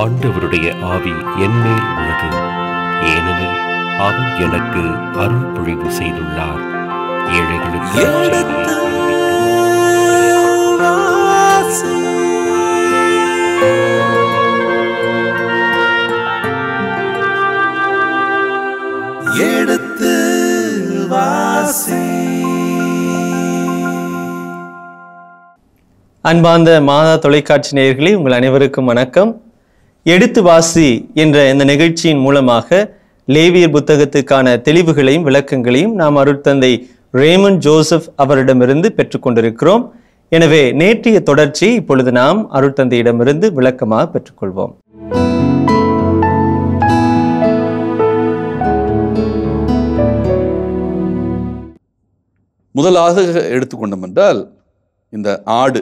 ஆண்டவருடைய ஆவி என்மேல் உள்ளது. ஏனெனில் அவர் எனக்கு அருள் பொழிவு செய்துள்ளார். ஏழைகளுக்கு எடுத்து வாசி. அன்பார்ந்த மாதா தொலைக்காட்சி நேயர்களே உங்கள் அனைவருக்கும் வணக்கம். எடுத்து வாசி என்ற இந்த நிகழ்ச்சியின் மூலமாக லேவியர் புத்தகத்துக்கான தெளிவுகளையும் விளக்கங்களையும் நாம் அருட்தந்தை ரேமன் ஜோசப் அவரிடமிருந்து பெற்றுக்கொண்டிருக்கிறோம் எனவே நேற்றைய தொடர்ச்சி இப்பொழுது நாம் அருட்தந்தையிடமிருந்து விளக்கமாக பெற்றுக்கொள்வோம். முதலாக எடுத்துக்கொண்டோம் என்றால் இந்த ஆடு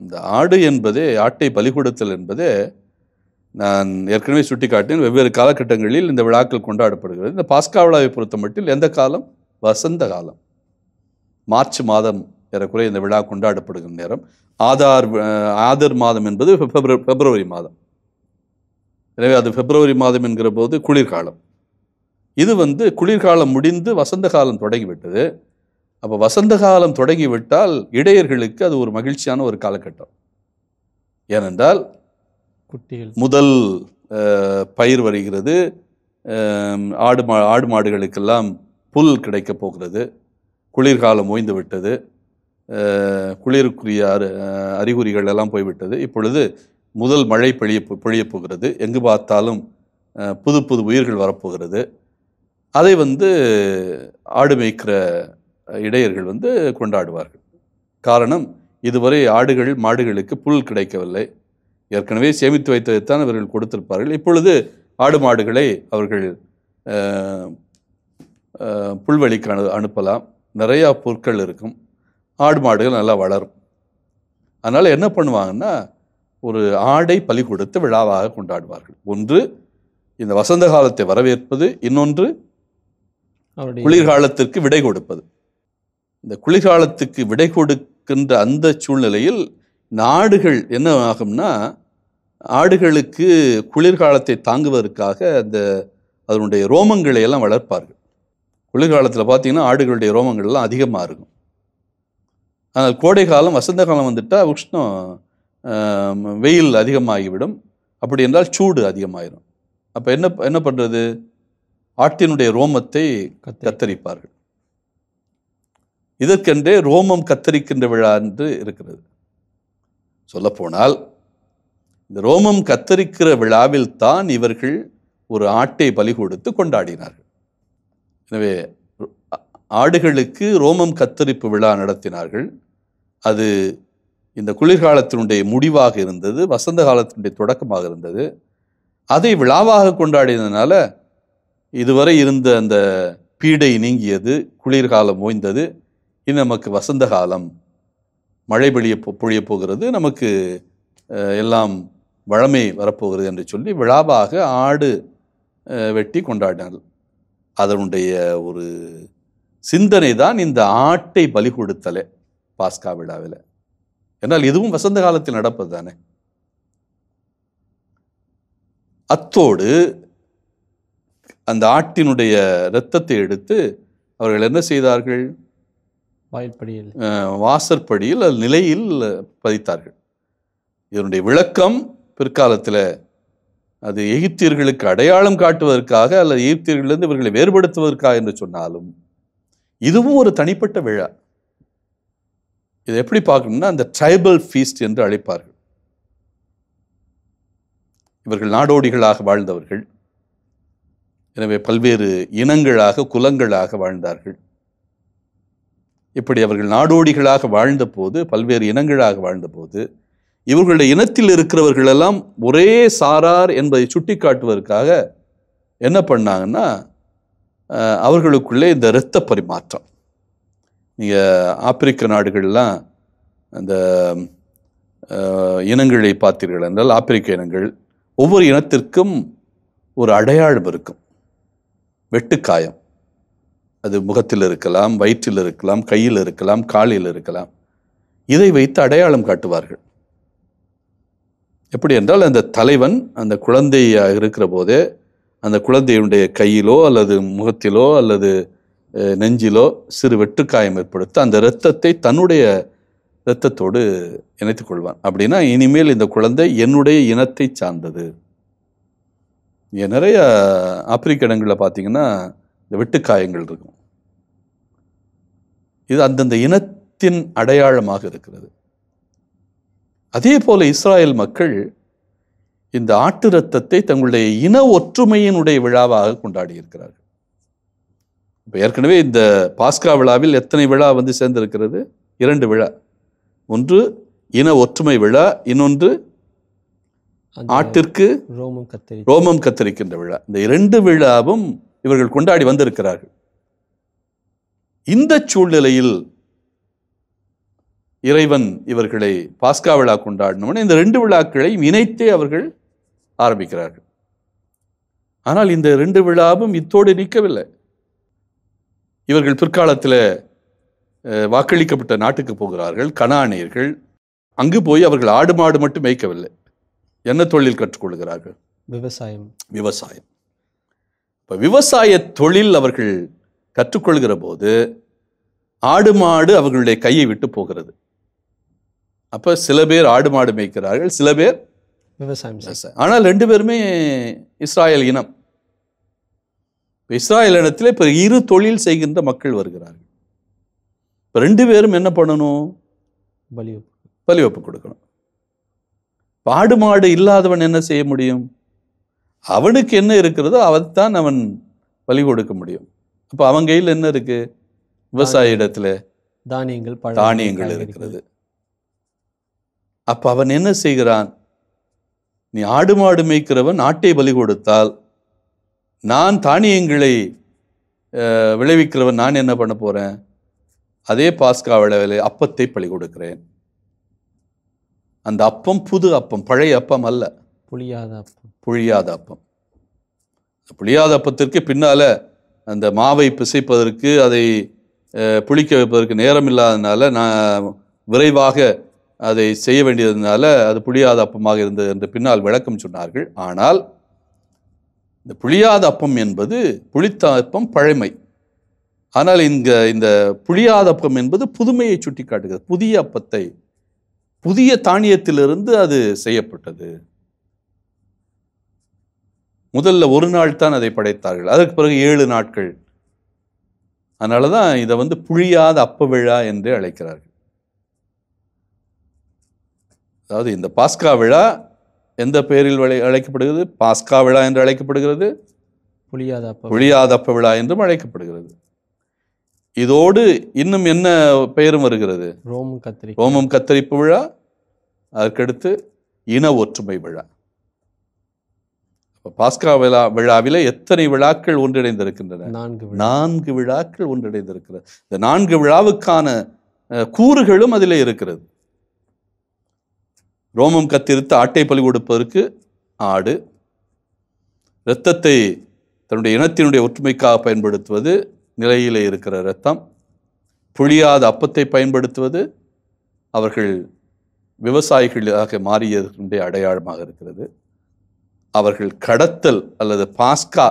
இந்த ஆடு என்பதே ஆட்டை பலிகொடுத்தல் என்பதே நான் ஏற்கனவே சுட்டிக்காட்டின் வெவ்வேறு காலகட்டங்களில் இந்த விழாக்கள் கொண்டாடப்படுகிறது. இந்த பாஸ்கா விழாவை பொறுத்த மட்டில் எந்த காலம்? வசந்த காலம். மார்ச் மாதம் ஏறக்குறைய இந்த விழா கொண்டாடப்படுகிற நேரம். ஆதார் ஆதர் மாதம் என்பது பிப்ரவரி பிப்ரவரி மாதம். எனவே அது பிப்ரவரி மாதம் என்கிற போது குளிர்காலம். இது வந்து குளிர்காலம் முடிந்து வசந்த காலம் தொடங்கிவிட்டது. அப்போ வசந்த காலம் தொடங்கிவிட்டால் இடையர்களுக்கு அது ஒரு மகிழ்ச்சியான ஒரு காலகட்டம். ஏனென்றால் குட்டிகள். முதல் பயிர் வருகிறது. ஆடு மா ஆடு மாடுகளுக்கெல்லாம் புல் கிடைக்கப் போகிறது. குளிர்காலம் ஓய்ந்து விட்டது. குளிருக்குரிய அறி அறிகுறிகள் எல்லாம் போய்விட்டது. இப்பொழுது முதல் மழை பொழிய பொழியப் போகிறது. எங்கு பார்த்தாலும் புது புது உயிர்கள் வரப்போகிறது. அதை வந்து ஆடு மேய்க்கிற இடையர்கள் வந்து கொண்டாடுவார்கள். காரணம் இதுவரை ஆடுகள் மாடுகளுக்கு புல் கிடைக்கவில்லை. ஏற்கனவே சேமித்து வைத்ததைத்தான் இவர்கள் கொடுத்திருப்பார்கள். இப்பொழுது ஆடு மாடுகளை அவர்கள் புல்வெளிக்கு அனு அனுப்பலாம். நிறையா பொருட்கள் இருக்கும். ஆடு மாடுகள் நல்லா வளரும். அதனால் என்ன பண்ணுவாங்கன்னா ஒரு ஆடை பலி கொடுத்து விழாவாக கொண்டாடுவார்கள். ஒன்று இந்த வசந்த காலத்தை வரவேற்பது. இன்னொன்று குளிர்காலத்திற்கு விடை கொடுப்பது. இந்த குளிர்காலத்துக்கு விடை கொடுக்கின்ற அந்த சூழ்நிலையில் நாடுகள் என்ன ஆகும்னா ஆடுகளுக்கு குளிர்காலத்தை தாங்குவதற்காக அந்த அதனுடைய ரோமங்களை எல்லாம் வளர்ப்பார்கள். குளிர்காலத்தில் பார்த்தீங்கன்னா ஆடுகளுடைய ரோமங்கள் எல்லாம் அதிகமாக இருக்கும். ஆனால் கோடை காலம் வசந்த காலம் வந்துட்டால் உஷ்ணம் வெயில் அதிகமாகிவிடும். அப்படி என்றால் சூடு அதிகமாயிடும் அப்போ என்ன என்ன பண்ணுறது ஆட்டினுடைய ரோமத்தை கத்தரிப்பார்கள். இதற்கென்றே ரோமம் கத்தரிக்கின்ற விழா என்று இருக்கிறது. சொல்லப்போனால் இந்த ரோமம் கத்தரிக்கிற விழாவில் தான் இவர்கள் ஒரு ஆட்டை பலி கொடுத்து கொண்டாடினார்கள். எனவே ஆடுகளுக்கு ரோமம் கத்தரிப்பு விழா நடத்தினார்கள். அது இந்த குளிர்காலத்தினுடைய முடிவாக இருந்தது வசந்த காலத்தினுடைய தொடக்கமாக இருந்தது. அதை விழாவாக கொண்டாடினதுனால இதுவரை இருந்த அந்த பீடை நீங்கியது குளிர்காலம் ஓய்ந்தது. இனி நமக்கு வசந்த காலம் மழை பொழிய பொழியப் போகிறது. நமக்கு எல்லாம் வளமை வரப்போகிறது என்று சொல்லி விழாவாக ஆடு வெட்டி கொண்டாடினார்கள். அதனுடைய ஒரு சிந்தனை தான் இந்த ஆட்டை பலி கொடுத்தலே பாஸ்கா விழாவில். என்னால் இதுவும் வசந்த காலத்தில் நடப்பது தானே? அத்தோடு அந்த ஆட்டினுடைய இரத்தத்தை எடுத்து அவர்கள் என்ன செய்தார்கள்? வாயிற்படியில் வாசற்படியில் நிலையில் பதித்தார்கள். இதனுடைய விளக்கம் பிற்காலத்தில் அது எகிப்தியர்களுக்கு அடையாளம் காட்டுவதற்காக அல்லது எகிப்தியர்களிலிருந்து இவர்களை வேறுபடுத்துவதற்காக என்று சொன்னாலும் இதுவும் ஒரு தனிப்பட்ட விழா. இதை எப்படி பார்க்கணும்னா அந்த ட்ரைபல் ஃபீஸ்ட் என்று அழைப்பார்கள். இவர்கள் நாடோடிகளாக வாழ்ந்தவர்கள். எனவே பல்வேறு இனங்களாக குலங்களாக வாழ்ந்தார்கள். இப்படி அவர்கள் நாடோடிகளாக வாழ்ந்தபோது பல்வேறு இனங்களாக வாழ்ந்தபோது இவர்களுடைய இனத்தில் இருக்கிறவர்கள் எல்லாம் ஒரே சாரார் என்பதை சுட்டிக்காட்டுவதற்காக என்ன பண்ணாங்கன்னா அவர்களுக்குள்ளே இந்த இரத்த பரிமாற்றம். நீங்கள் ஆப்பிரிக்க நாடுகள்லாம் அந்த இனங்களை பார்த்தீர்கள் என்றால் ஆப்பிரிக்க இனங்கள் ஒவ்வொரு இனத்திற்கும் ஒரு அடையாளம் இருக்கும். வெட்டுக்காயம். அது முகத்தில் இருக்கலாம் வயிற்றில் இருக்கலாம் கையில் இருக்கலாம் காலில் இருக்கலாம். இதை வைத்து அடையாளம் காட்டுவார்கள். எப்படி என்றால் அந்த தலைவன் அந்த குழந்தையாக இருக்கிற போதே அந்த குழந்தையுடைய கையிலோ அல்லது முகத்திலோ அல்லது நெஞ்சிலோ சிறு வெட்டுக்காயம் ஏற்படுத்த அந்த இரத்தத்தை தன்னுடைய இரத்தத்தோடு இணைத்துக் கொள்வான். அப்படின்னா இனிமேல் இந்த குழந்தை என்னுடைய இனத்தை சார்ந்தது. நிறைய ஆப்பிரிக்க இடங்களில் பார்த்தீங்கன்னா இந்த வெட்டுக்காயங்கள் இருக்கும். இது அந்தந்த இனத்தின் அடையாளமாக இருக்கிறது. அதே போல இஸ்ராயேல் மக்கள் இந்த ஆட்டு ரத்தத்தை தங்களுடைய இன ஒற்றுமையினுடைய விழாவாக கொண்டாடி இருக்கிறார்கள் இப்ப ஏற்கனவே இந்த பாஸ்கா விழாவில் எத்தனை விழா வந்து சேர்ந்திருக்கிறது? இரண்டு விழா. ஒன்று இன ஒற்றுமை விழா இன்னொன்று ஆட்டிற்கு ரோமம் கத்தரி ரோமம் கத்தரிக்கின்ற விழா. இந்த இரண்டு விழாவும் இவர்கள் கொண்டாடி வந்திருக்கிறார்கள். இந்த சூழ்நிலையில் இறைவன் இவர்களை பாஸ்கா விழா கொண்டாடினோம் இந்த ரெண்டு விழாக்களையும் இணைத்தே அவர்கள் ஆரம்பிக்கிறார்கள். ஆனால் இந்த ரெண்டு விழாவும் இத்தோடு நிற்கவில்லை. இவர்கள் பிற்காலத்தில் வாக்களிக்கப்பட்ட நாட்டுக்கு போகிறார்கள் கனானியர்கள். அங்கு போய் அவர்கள் ஆடு மாடு மட்டும் மேய்க்கவில்லை. என்ன தொழில் கற்றுக்கொள்கிறார்கள்? விவசாயம். விவசாயம். இப்போ விவசாய தொழில் அவர்கள் கற்றுக்கொள்கிற போது ஆடு மாடு அவர்களுடைய கையை விட்டு போகிறது. அப்ப சில பேர் ஆடு மாடு மேய்க்கிறார்கள் சில பேர் விவசாயம் ஆனால் ரெண்டு பேருமே இஸ்ராயல் இனம். இஸ்ராயல் இனத்தில் இப்போ இரு தொழில் செய்கின்ற மக்கள் வருகிறார்கள். இப்போ ரெண்டு பேரும் என்ன பண்ணணும்? பலி பலி ஒப்பு கொடுக்கணும் ஆடு மாடு இல்லாதவன் என்ன செய்ய முடியும்? அவனுக்கு என்ன இருக்கிறதோ அதைத்தான் அவன் பலி கொடுக்க முடியும். அப்போ அவன் கையில் என்ன இருக்கு? விவசாய இடத்துல தானியங்கள் தானியங்கள். இருக்கிறது. அப்ப அவன் என்ன செய்கிறான்? நீ ஆடு மாடு மேய்க்கிறவன் ஆட்டை பலி கொடுத்தால் நான் தானியங்களை விளைவிக்கிறவன் நான் என்ன பண்ண போறேன்? அதே பாஸ்கா விளைவில அப்பத்தை பலி கொடுக்கிறேன். அந்த அப்பம் புது அப்பம் பழைய அப்பம் அல்ல. புளியாத அப்பம். புழியாத அப்பம். புளியாத அப்பத்திற்கு பின்னால அந்த மாவை பிசைப்பதற்கு அதை புளிக்க வைப்பதற்கு நேரம் இல்லாதனால நான் விரைவாக அதை செய்ய வேண்டியதுனால அது புளியாத அப்பமாக இருந்தது என்று பின்னால் விளக்கம் சொன்னார்கள். ஆனால் இந்த புளியாத அப்பம் என்பது புளித்த அப்பம் பழமை. ஆனால் இங்க இந்த புளியாத அப்பம் என்பது புதுமையை சுட்டி காட்டுகிறது புதிய அப்பத்தை புதிய தானியத்திலிருந்து அது செய்யப்பட்டது. முதல்ல ஒரு நாள் தான் அதை படைத்தார்கள். அதற்கு பிறகு ஏழு நாட்கள். அதனால தான் இதை வந்து புழியாத அப்ப விழா என்று அழைக்கிறார்கள். அதாவது இந்த பாஸ்கா விழா எந்த பெயரில் அழைக்கப்படுகிறது? பாஸ்கா விழா என்று அழைக்கப்படுகிறது. புளியாத அப்பம் புழியாத அப்ப விழா என்றும் அழைக்கப்படுகிறது. இதோடு இன்னும் என்ன பெயரும் வருகிறது? ரோமம் கத்திரி ரோமம் கத்தரிப்பு விழா அதற்கடுத்து இன ஒற்றுமை விழா. அப்ப பாஸ்கா விழா விழாவிலே எத்தனை விழாக்கள் ஒன்றிணைந்திருக்கின்றன? நான்கு. நான்கு விழாக்கள் ஒன்றிணைந்திருக்கிறது. இந்த நான்கு விழாவுக்கான கூறுகளும் அதிலே இருக்கிறது. ரோமம் கத்திருத்த ஆட்டை பலி கொடுப்பதற்கு ஆடு. இரத்தத்தை தன்னுடைய இனத்தினுடைய ஒற்றுமைக்காக பயன்படுத்துவது நிலையிலே இருக்கிற இரத்தம். புழியாத அப்பத்தை பயன்படுத்துவது அவர்கள் விவசாயிகளாக மாறியதனுடைய அடையாளமாக இருக்கிறது. அவர்கள் கடத்தல் அல்லது பாஸ்கா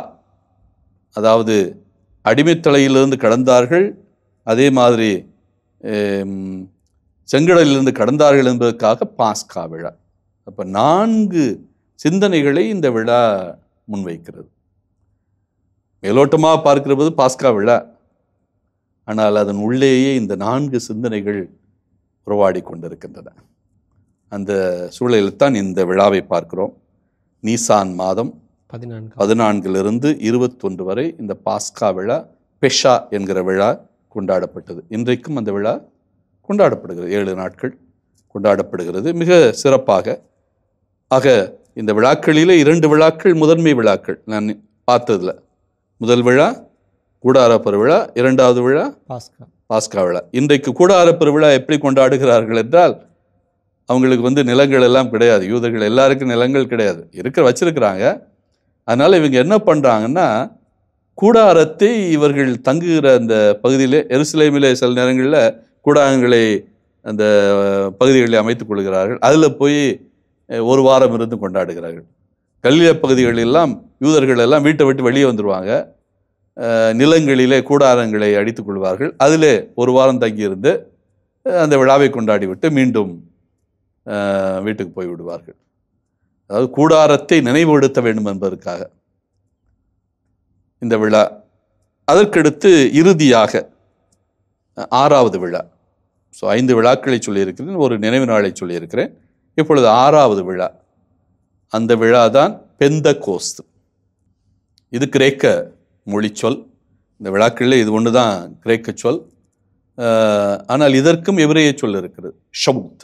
அதாவது அடிமைத்தலையிலிருந்து கடந்தார்கள். அதே மாதிரி செங்கடலிலிருந்து கடந்தார்கள் என்பதற்காக பாஸ்கா விழா. அப்ப நான்கு சிந்தனைகளை இந்த விழா முன்வைக்கிறது. மேலோட்டமாக பார்க்கிற போது பாஸ்கா விழா. ஆனால் அதன் உள்ளேயே இந்த நான்கு சிந்தனைகள் உறவாடி கொண்டிருக்கின்றன. அந்த சூழலில் தான் இந்த விழாவை பார்க்கிறோம். நீசான் மாதம் பதினான்கு. பதினான்கிலிருந்து இருபத்தொன்று வரை இந்த பாஸ்கா விழா பெஷா என்கிற விழா கொண்டாடப்பட்டது. இன்றைக்கும் அந்த விழா கொண்டாடப்படுகிறது. ஏழு நாட்கள் கொண்டாடப்படுகிறது. மிக சிறப்பாக. ஆக இந்த விழாக்களிலே இரண்டு விழாக்கள் முதன்மை விழாக்கள். நான் பார்த்ததுல முதல் விழா கூடாரப்பர் விழா இரண்டாவது விழா பாஸ்கா. பாஸ்கா விழா. இன்றைக்கு கூடாரப்பர் விழா எப்படி கொண்டாடுகிறார்கள் என்றால் அவங்களுக்கு வந்து நிலங்கள் எல்லாம் கிடையாது. யூதர்கள் எல்லாருக்கும் நிலங்கள் கிடையாது. இருக்கிற வச்சிருக்கிறாங்க. அதனால இவங்க என்ன பண்றாங்கன்னா கூடாரத்தை இவர்கள் தங்குகிற அந்த பகுதியிலே எருசலேமிலே சில நேரங்களில் கூடாரங்களை அந்த பகுதிகளில் அமைத்துக் கொள்கிறார்கள். அதில் போய் ஒரு வாரம் இருந்து கொண்டாடுகிறார்கள். கல்லில பகுதிகளெல்லாம் யூதர்கள் எல்லாம் வீட்டை விட்டு வெளியே வந்துடுவாங்க நிலங்களிலே கூடாரங்களை அடித்துக் கொள்வார்கள். அதிலே ஒரு வாரம் தங்கியிருந்து அந்த விழாவை கொண்டாடி விட்டு மீண்டும் வீட்டுக்கு போய் விடுவார்கள். அதாவது கூடாரத்தை நினைவுபடுத்த வேண்டும் என்பதற்காக இந்த விழா. அதற்கடுத்து இறுதியாக ஆறாவது விழா. ஸோ ஐந்து விழாக்களை சொல்லியிருக்கிறேன் ஒரு நினைவு நாளை சொல்லியிருக்கிறேன். இப்பொழுது ஆறாவது விழா. அந்த விழா தான் பெந்த கோஸ்து இது கிரேக்க மொழிச்சொல் இந்த விழாக்களில் இது ஒன்று தான் கிரேக்க சொல். ஆனால் இதற்கும் எபிரேய சொல் இருக்கிறது? ஷவுத்.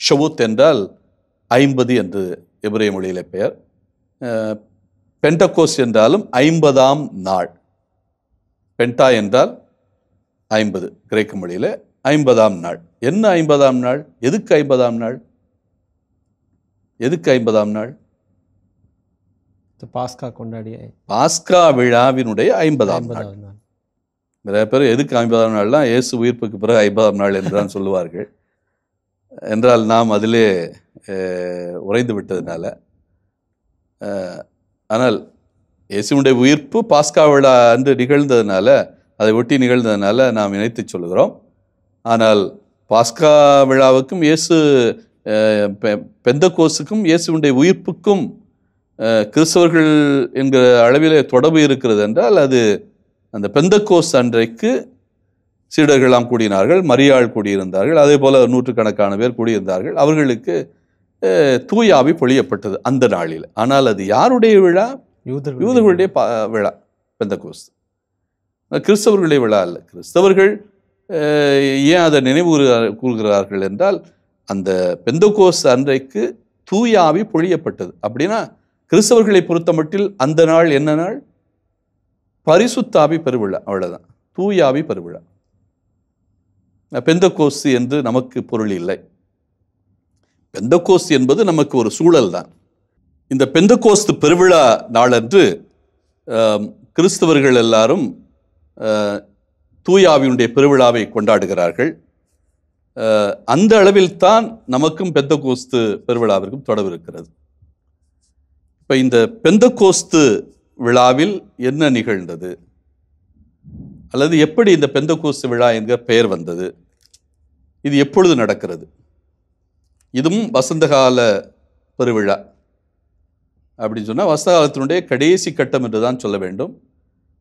ஷவுத் என்றால் ஐம்பது என்று எபிரேய மொழியில் பெயர். அஹ், பெண்டகோஸ் என்றாலும் ஐம்பதாம் நாள். பென்டா என்றால் ஐம்பது கிரேக்க மொழியில் ஐம்பதாம் நாள். என்ன ஐம்பதாம் நாள்? எதுக்கு ஐம்பதாம் நாள்? எதுக்கு ஐம்பதாம் நாள்? பாஸ்கா கொண்டாடிய பாஸ்கா விழாவினுடைய ஐம்பதாம் நாள். நிறைய பேர் எதுக்கு ஐம்பதாம் நாள்லாம் இயேசு உயிர்ப்புக்கு பிறகு ஐம்பதாம் நாள் என்று தான் சொல்லுவார்கள். என்றால் நாம் அதிலே உறைந்து விட்டதுனால. ஆனால் இயேசுனுடைய உயிர்ப்பு பாஸ்கா விழா அன்று நிகழ்ந்ததுனால அதை ஒட்டி நிகழ்ந்ததுனால நாம் இணைத்து சொல்கிறோம் ஆனால் பாஸ்கா விழாவுக்கும் இயேசு அஹ், பெ- பெந்தகோஸுக்கும் இயேசுனுடைய உயிர்ப்புக்கும் கிறிஸ்தவர்கள் என்கிற அளவிலே தொடர்பு இருக்கிறது என்றால் அது அந்த பெந்தகோஸ் அன்றைக்கு சீடர்களாம் கூடினார்கள் மரியாள் கூடியிருந்தார்கள் அதே போல நூற்றுக்கணக்கான பேர் கூடியிருந்தார்கள். அவர்களுக்கு அஹ், தூய ஆவி பொழியப்பட்டது அந்த நாளில். ஆனால் அது யாருடைய விழா? யூதர்கள் யூதர்களுடைய பா விழா பெந்தகோஸ். கிறிஸ்தவர்களை விழா அல்ல. கிறிஸ்தவர்கள் ஏன் அதை நினைவு கூறுகிறார்கள் என்றால் அந்த பெந்தகோஸ் அன்றைக்கு தூயாவி பொழியப்பட்டது. அப்படின்னா கிறிஸ்தவர்களை பொறுத்தமட்டில் அந்த நாள் என்ன நாள்? பரிசுத்தாவி பெருவிழா அவ்வளோதான் தூயாவி பெருவிழா. பெந்தகோஸ்து என்று நமக்கு பொருள் இல்லை. பெந்தகோஸ் என்பது நமக்கு ஒரு சூழல் தான். இந்த பெந்தகோஸ்து பெருவிழா நாளன்று கிறிஸ்தவர்கள் எல்லாரும் தூயாவினுடைய பெருவிழாவை கொண்டாடுகிறார்கள். அந்த அளவில் தான் நமக்கும் பெந்தகோஸ்து பெருவிழாவிற்கும் தொடர்பு இருக்கிறது. இப்போ இந்த பெந்தகோஸ்து விழாவில் என்ன நிகழ்ந்தது? அல்லது எப்படி இந்த பெந்தகோஸ்து விழா என்கிற பெயர் வந்தது? இது எப்பொழுது நடக்கிறது? இதுவும் வசந்தகால பெருவிழா. அப்படின்னு சொன்னால் வசந்த காலத்தினுடைய கடைசி கட்டம் என்று தான் சொல்ல வேண்டும்.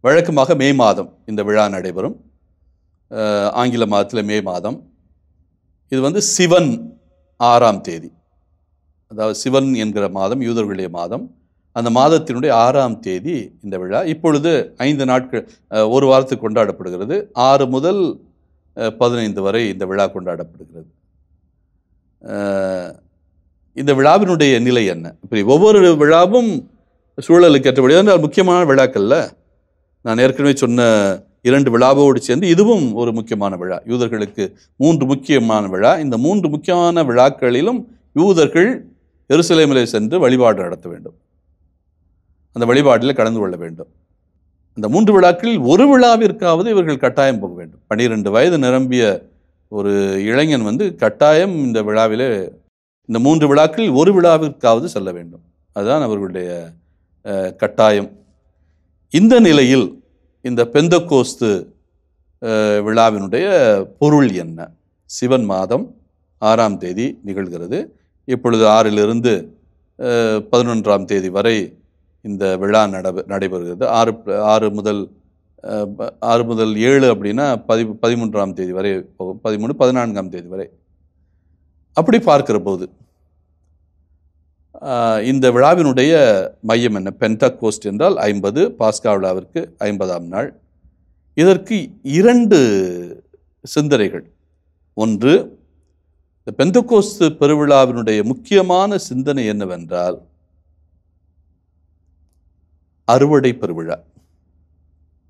வழக்கமாக மே மாதம் இந்த விழா நடைபெறும். ஆங்கில மாதத்தில் மே மாதம். இது வந்து சிவன் ஆறாம் தேதி. அதாவது சிவன் என்கிற மாதம் யூதர்களுடைய மாதம். அந்த மாதத்தினுடைய ஆறாம் தேதி இந்த விழா. இப்பொழுது ஐந்து நாட்கள் ஒரு வாரத்துக்கு கொண்டாடப்படுகிறது. ஆறு முதல் பதினைந்து வரை இந்த விழா கொண்டாடப்படுகிறது. இந்த விழாவினுடைய நிலை என்ன? இப்படி ஒவ்வொரு விழாவும் சூழலுக்கு ஏற்றபடியாக முக்கியமான விழாக்கள்ல நான் ஏற்கனவே சொன்ன இரண்டு விழாவோடு சேர்ந்து இதுவும் ஒரு முக்கியமான விழா. யூதர்களுக்கு மூன்று முக்கியமான விழா. இந்த மூன்று முக்கியமான விழாக்களிலும் யூதர்கள் எருசலேமிலே சென்று வழிபாடு நடத்த வேண்டும். அந்த வழிபாட்டில் கலந்து கொள்ள வேண்டும். அந்த மூன்று விழாக்களில் ஒரு விழாவிற்காவது இவர்கள் கட்டாயம் போக வேண்டும். பன்னிரெண்டு வயது நிரம்பிய ஒரு இளைஞன் வந்து கட்டாயம் இந்த விழாவிலே இந்த மூன்று விழாக்களில் ஒரு விழாவிற்காவது செல்ல வேண்டும். அதுதான் அவர்களுடைய கட்டாயம். இந்த நிலையில் இந்த பெந்தகோஸ்து விழாவினுடைய பொருள் என்ன? சிவன் மாதம் ஆறாம் தேதி நிகழ்கிறது. இப்பொழுது ஆறிலிருந்து பதினொன்றாம் தேதி வரை இந்த விழா நடைபெ நடைபெறுகிறது. ஆறு ஆறு முதல் ஆறு முதல் ஏழு அப்படின்னா பதி பதிமூன்றாம் தேதி வரை போகும். பதிமூணு பதினான்காம் தேதி வரை. அப்படி பார்க்கிற போது இந்த விழாவினுடைய மையம் என்ன? பென்டகோஸ்ட் என்றால் ஐம்பது பாஸ்கா விழாவிற்கு ஐம்பதாம் நாள். இதற்கு இரண்டு சிந்தனைகள். ஒன்று இந்த பெந்தகோஸ்து பெருவிழாவினுடைய முக்கியமான சிந்தனை என்னவென்றால் அறுவடை பெருவிழா.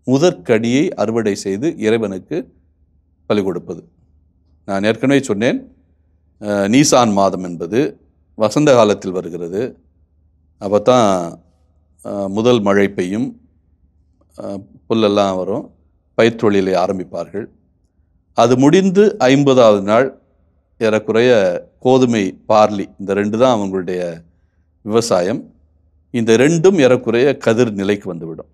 முதற்கடியை அறுவடை செய்து இறைவனுக்கு பலி கொடுப்பது. நான் ஏற்கனவே சொன்னேன் நீசான் மாதம் என்பது வசந்த காலத்தில் வருகிறது. அப்போ தான் முதல் மழை பெய்யும். புல்லெல்லாம் வரும். பயிர்த்தொழிலை ஆரம்பிப்பார்கள். அது முடிந்து ஐம்பதாவது நாள் ஏறக்குறைய கோதுமை பார்லி இந்த ரெண்டு தான் அவங்களுடைய விவசாயம். இந்த ரெண்டும் ஏறக்குறைய கதிர் நிலைக்கு வந்துவிடும்.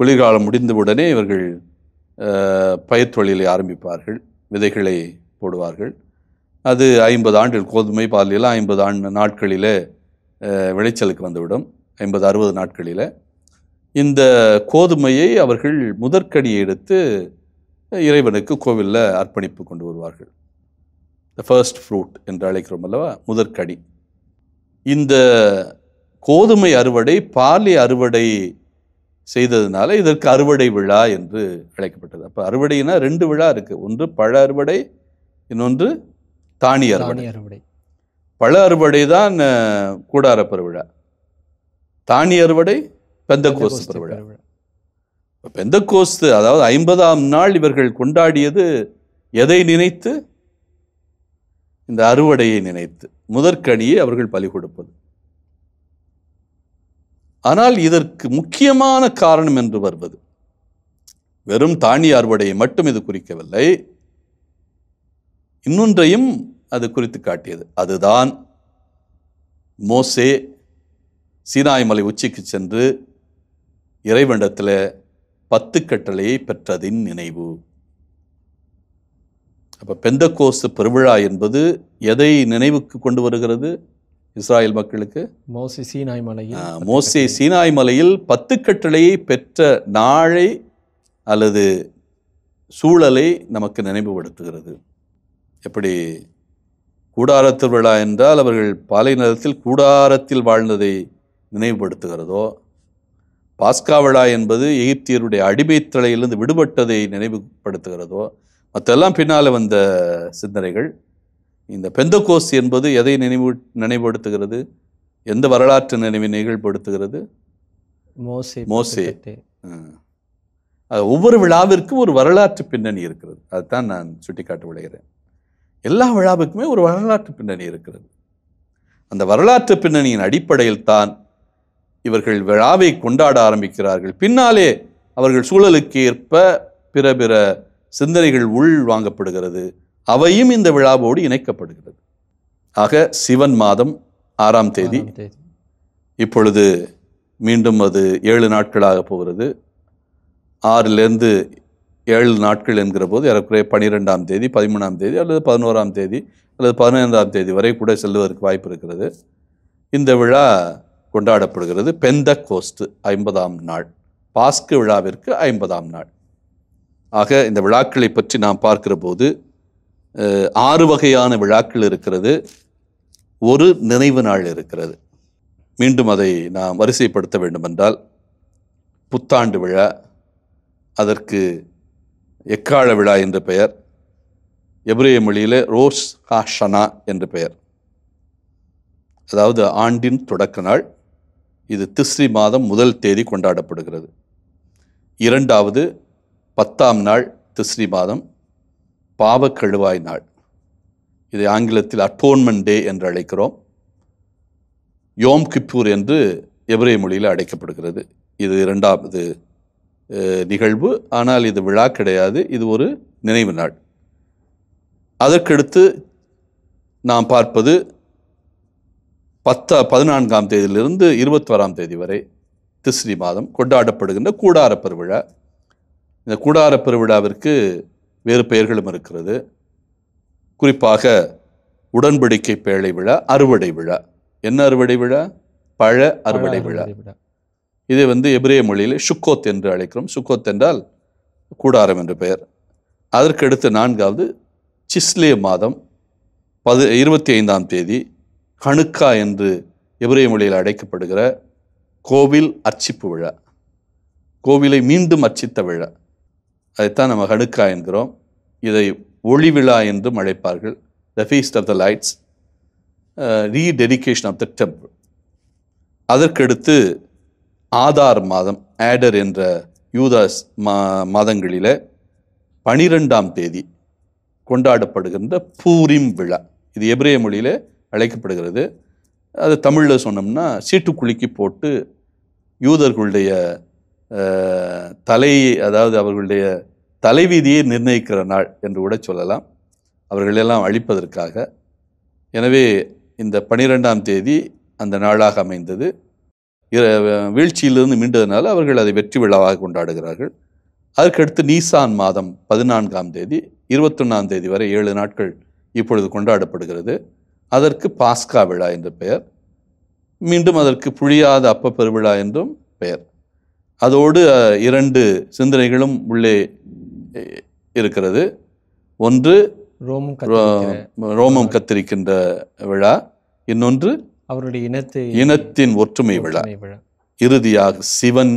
குளிர்காலம் முடிந்தவுடனே இவர்கள் பயிர் தொழிலை ஆரம்பிப்பார்கள். விதைகளை போடுவார்கள். அது ஐம்பது ஆண்டுகள் கோதுமை பார்லியெல்லாம் ஐம்பது ஆண்டு நாட்களிலே விளைச்சலுக்கு வந்துவிடும். ஐம்பது அறுபது நாட்களில். இந்த கோதுமையை அவர்கள் முதற்கடியை எடுத்து இறைவனுக்கு கோவிலில் அர்ப்பணிப்பு கொண்டு வருவார்கள். த ஃபர்ஸ்ட் ஃப்ரூட் என்று அழைக்கிறோம் அல்லவா? முதற்கடி. இந்த கோதுமை அறுவடை பார்லி அறுவடை செய்ததுனால இதற்கு அறுவடை விழா என்று அழைக்கப்பட்டது. அப்போ அறுவடைனா ரெண்டு விழா இருக்குது ஒன்று பழ அறுவடை இன்னொன்று தானி அறுவடை. பழ அறுவடை தான் கூடார பெருவிழா. தானி அறுவடை பெந்த கோஸ்து பெருவிழா. பெந்த கோஸ்து அதாவது ஐம்பதாம் நாள் இவர்கள் கொண்டாடியது எதை நினைத்து? இந்த அறுவடையை நினைத்து. முதற்கனியை அவர்கள் பலி கொடுப்பது. ஆனால் இதற்கு முக்கியமான காரணம் என்று வருவது. வெறும் தானிய அறுவடையை மட்டும் இது குறிக்கவில்லை. இன்னொன்றையும் அது குறித்து காட்டியது. அதுதான் மோசே சீனாய் மலை உச்சிக்கு சென்று இறைவனிடத்தில் பத்து கட்டளையை பெற்றதின் நினைவு. அப்ப பெந்தகோஸ்து பெருவிழா என்பது எதை நினைவுக்கு கொண்டு வருகிறது? இஸ்ராயேல் மக்களுக்கு? மோசி சீனாய் மலையில் மோசே சீனாய் மலையில் பத்து கட்டளையை பெற்ற நாளை அல்லது சூழலை நமக்கு நினைவுபடுத்துகிறது. எப்படி? கூடார திருவிழா என்றால் அவர்கள் பாலை நிலத்தில் கூடாரத்தில் வாழ்ந்ததை நினைவுபடுத்துகிறதோ? பாஸ்கா விழா என்பது எகிப்தியருடைய அடிமைத்தலையிலிருந்து விடுபட்டதை நினைவுபடுத்துகிறதோ? மற்றெல்லாம் பின்னால் வந்த சிந்தனைகள். இந்த பெந்தகோஸ் என்பது எதை நினைவு நினைவுபடுத்துகிறது? எந்த வரலாற்று நினைவை நிகழ்படுத்துகிறது? மோசே மோசே. ஒவ்வொரு விழாவிற்கும் ஒரு வரலாற்று பின்னணி இருக்கிறது. அதுதான் நான் சுட்டிக்காட்ட விளைகிறேன் எல்லா விழாவுக்குமே ஒரு வரலாற்று பின்னணி இருக்கிறது. அந்த வரலாற்று பின்னணியின் அடிப்படையில் தான் இவர்கள் விழாவை கொண்டாட ஆரம்பிக்கிறார்கள். பின்னாலே அவர்கள் சூழலுக்கு ஏற்ப பிற பிற சிந்தனைகள் உள் வாங்கப்படுகிறது. அவையும் இந்த விழாவோடு இணைக்கப்படுகிறது. ஆக சிவன் மாதம் ஆறாம் தேதி. இப்பொழுது மீண்டும் அது ஏழு நாட்களாக போகிறது. ஆறிலிருந்து ஏழு நாட்கள் என்கிற போது ஏறக்குறைய பன்னிரெண்டாம் தேதி பதிமூணாம் தேதி அல்லது பதினோராம் தேதி அல்லது பதினைந்தாம் தேதி வரை கூட செல்வதற்கு வாய்ப்பு இருக்கிறது. இந்த விழா கொண்டாடப்படுகிறது பெந்த கோஸ்து ஐம்பதாம் நாள். பாஸ்கு விழாவிற்கு ஐம்பதாம் நாள். ஆக இந்த விழாக்களை பற்றி நாம் பார்க்கிற போது ஆறு வகையான விழாக்கள் இருக்கிறது. ஒரு நினைவு நாள் இருக்கிறது. மீண்டும் அதை நாம் வரிசைப்படுத்த வேண்டுமென்றால் புத்தாண்டு விழா அதற்கு எக்கால விழா என்று பெயர். எப்ரேய மொழியில் ரோஸ் ஹாஷனா என்று பெயர். அதாவது ஆண்டின் தொடக்க நாள். இது திஸ்ரி மாதம் முதல் தேதி கொண்டாடப்படுகிறது. இரண்டாவது பத்தாம் நாள் திஸ்ரி மாதம் பாவக்கழுவாய் நாள். இதை ஆங்கிலத்தில் அட்டோன்மெண்ட் டே என்று அழைக்கிறோம். யோம் கிப்பூர் என்று எபிரே மொழியில் அழைக்கப்படுகிறது. இது இரண்டாவது நிகழ்வு. ஆனால் இது விழா கிடையாது. இது ஒரு நினைவு நாள். அதற்கடுத்து நாம் பார்ப்பது பத்த பதினான்காம் தேதியிலிருந்து இருபத்தோராம் தேதி வரை திஸ்ரி மாதம் கொண்டாடப்படுகின்ற கூடார பெருவிழா. இந்த கூடார பெருவிழாவிற்கு வேறு பெயர்களும் இருக்கிறது. குறிப்பாக உடன்படிக்கை பேழை விழா அறுவடை விழா. என்ன அறுவடை விழா? பழ அறுவடை விழா. இதை வந்து எபிரேய மொழியில் சுக்கோத் என்று அழைக்கிறோம். சுக்கோத் என்றால் கூடாரம் என்று பெயர். அதற்கடுத்து நான்காவது சிஸ்லே மாதம் பது இருபத்தி ஐந்தாம் தேதி ஹணுக்கா என்று எபிரேய மொழியில் அழைக்கப்படுகிற கோவில் அர்ச்சிப்பு விழா. கோவிலை மீண்டும் அர்ச்சித்த விழா. அதைத்தான் நம்ம ஹணுக்கா என்கிறோம். இதை ஒளி விழா என்றும் அழைப்பார்கள். The feast of the lights rededication of the temple அதற்கடுத்து ஆதார் மாதம் ஆடர் என்ற யூதாஸ் மா மாதங்களில் பனிரெண்டாம் தேதி கொண்டாடப்படுகின்ற பூரிம் விழா. இது எபிரேய மொழியில் அழைக்கப்படுகிறது. அது தமிழில் சொன்னோம்னா சீட்டுக்குலுக்கி போட்டு யூதர்களுடைய தலை அதாவது அவர்களுடைய தலைவீதியை நிர்ணயிக்கிற நாள் என்று கூட சொல்லலாம். அவர்களெல்லாம் அழிப்பதற்காக. எனவே இந்த பனிரெண்டாம் தேதி அந்த நாளாக அமைந்தது. வீழ்ச்சியிலிருந்து மீண்டதுனால அவர்கள் அதை வெற்றி விழாவாக கொண்டாடுகிறார்கள். அதற்கடுத்து நீசான் மாதம் பதினான்காம் தேதி இருபத்தொன்னாம் தேதி வரை ஏழு நாட்கள் இப்பொழுது கொண்டாடப்படுகிறது. அதற்கு பாஸ்கா விழா என்ற பெயர். மீண்டும் அதற்கு புழியாத அப்ப பெருவிழா என்றும் பெயர். அதோடு இரண்டு சிந்தனைகளும் உள்ளே இருக்கிறது. ஒன்று ரோமம் ரோமம் கத்தரிக்கின்ற விழா. இன்னொன்று அவருடைய இனத்தை இனத்தின் ஒற்றுமை விழா. இறுதியாக சிவன்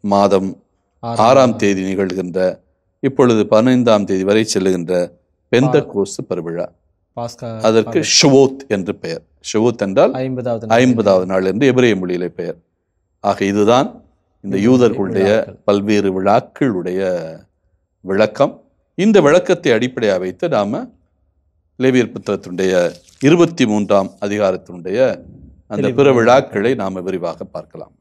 மாதம் ஆறாம் தேதி நிகழ்கின்ற இப்பொழுது பதினைந்தாம் தேதி வரை செல்லுகின்ற பெந்த கோஸ்து பெருவிழா அதற்கு ஷுவோத் என்று பெயர். ஷுவோத் என்றால் ஐம்பதாவது ஐம்பதாவது நாள் என்று எபிரேய மொழியிலே பெயர். ஆக இதுதான் இந்த யூதர்களுடைய. பல்வேறு விழாக்களுடைய விளக்கம். இந்த விளக்கத்தை அடிப்படையாக வைத்து நாம லேவியர் புத்தகத்தினுடைய இருபத்தி மூன்றாம் அதிகாரத்தினுடைய அந்த பிற விழாக்களை நாம விரிவாக பார்க்கலாம்.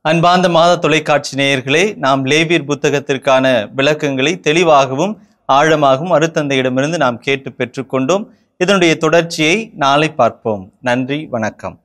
அன்பார்ந்த மாத தொலைக்காட்சி நேயர்களே நாம் லேவியர் புத்தகத்திற்கான விளக்கங்களை தெளிவாகவும் ஆழமாகவும் அருத்தந்தையிடமிருந்து நாம் கேட்டு பெற்றுக்கொண்டோம். இதனுடைய தொடர்ச்சியை நாளை பார்ப்போம். நன்றி வணக்கம்.